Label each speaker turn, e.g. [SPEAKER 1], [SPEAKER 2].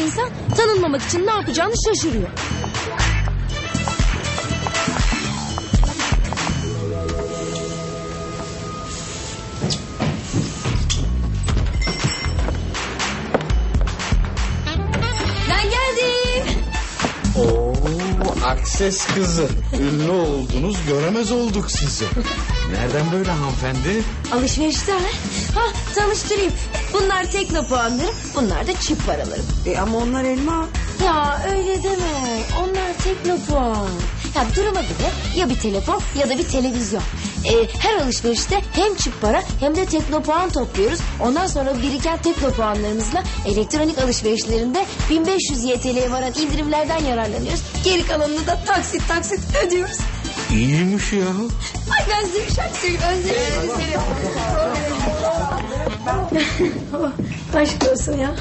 [SPEAKER 1] insan tanınmamak için ne yapacağını şaşırıyor.
[SPEAKER 2] Akses kızı. Ünlü oldunuz göremez olduk sizi. Nereden böyle hanımefendi?
[SPEAKER 1] Alışverişten. Ha tanıştırayım. Bunlar tekno puanlarım. Bunlar da çip paralarım.
[SPEAKER 3] E ama onlar elma.
[SPEAKER 1] Ya öyle deme. Onlar tekno puan. Ya duruma göre ya bir telefon ya da bir televizyon. Ee, her alışverişte hem çip para hem de tekno puan topluyoruz. Ondan sonra biriken tekno puanlarımızla elektronik alışverişlerinde 1500 YTL'ye varan indirimlerden yararlanıyoruz. Geri kalanını da taksit taksit ödüyoruz.
[SPEAKER 2] İyiymiş ya.
[SPEAKER 1] Ay ben size bir şarkı söyleyeyim. Özlerim seni. Aşk olsun ya.